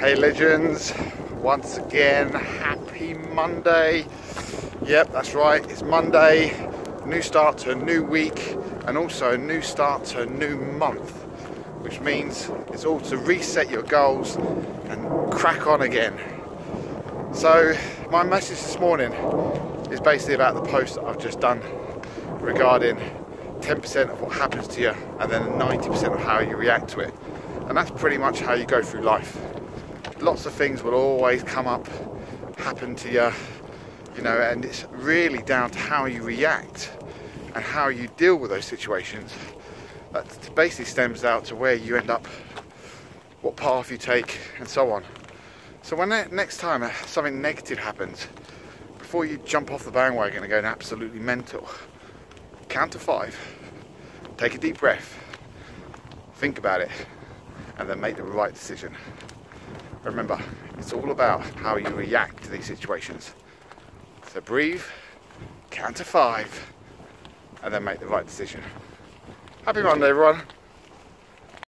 Hey legends, once again, happy Monday. Yep, that's right, it's Monday, new start to a new week and also a new start to a new month, which means it's all to reset your goals and crack on again. So my message this morning is basically about the post that I've just done regarding 10% of what happens to you and then 90% of how you react to it. And that's pretty much how you go through life lots of things will always come up, happen to you, you know, and it's really down to how you react and how you deal with those situations. That basically stems out to where you end up, what path you take, and so on. So when next time uh, something negative happens, before you jump off the bandwagon and go absolutely mental, count to five, take a deep breath, think about it, and then make the right decision. Remember, it's all about how you react to these situations. So breathe, count to five, and then make the right decision. Happy Monday, everyone.